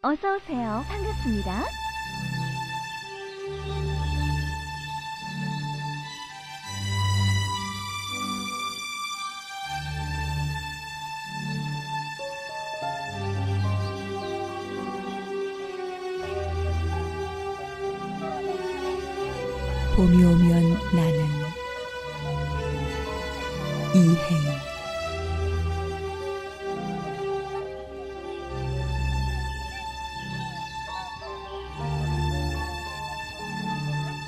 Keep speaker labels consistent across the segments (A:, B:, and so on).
A: 어서 오세요. 반갑습니다.
B: 봄이 오면 나는 이해인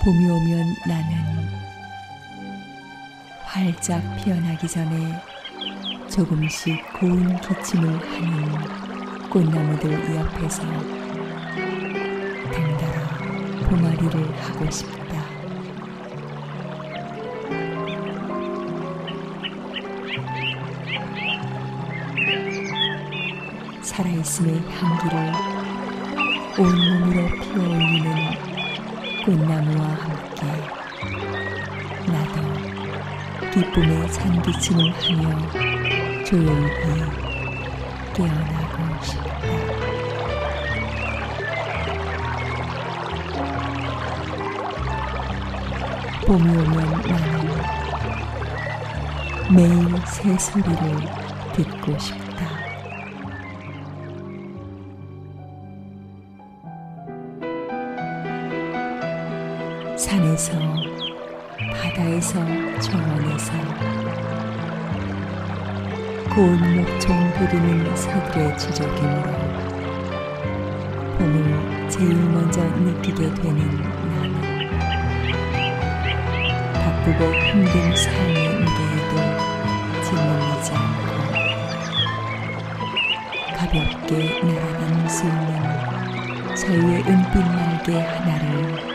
B: 봄이 오면 나는 활짝 피어나기 전에 조금씩 고운 기침을 하는 꽃나무들 옆에서 덩달아 봄아리를 하고 싶다. 살아있음의 향기를 온몸으로 피어올리는 꽃나무와 함께 나도 기쁨의 잔기침을 하며 조용히 깨어나고 싶다. 봄이 오면 나는 매일 새 소리를 듣고 싶다. 산에서 바다에서 정원에서 고운 목청 부리는 새들의 지저귀으로 봄을 제일 먼저 느끼게 되는 나는 바쁘고 힘든 삶의 무게에도 짓눌리지 않고 가볍게 날아다닐 수 있는 자유의 은빛 날개 하나를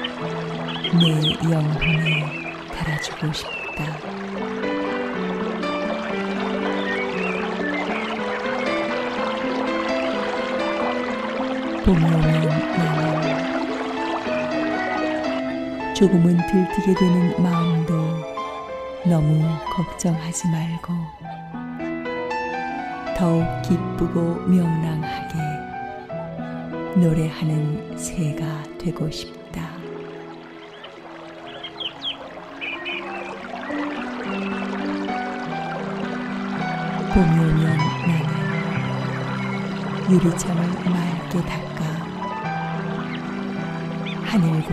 B: 내 영혼에 달아주고 싶다. 봄이 오면 나는 조금은 들뜨게 되는 마음도 너무 걱정하지 말고 더욱 기쁘고 명랑하게 노래하는 새가 되고 싶다. 봄이 오면 나는 유리창을 맑게 닦아 하늘과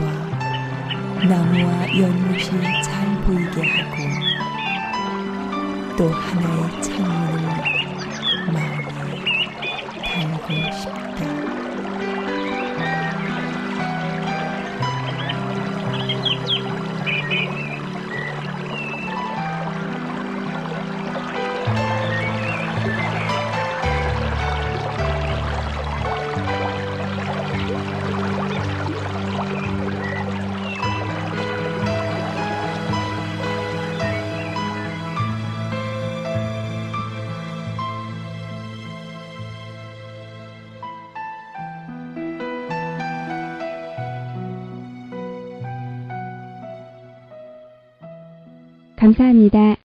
B: 나무와 연못이 잘 보이게 하고 또 하나의 창문을 마음에 달고 싶다.
C: 감사합니다.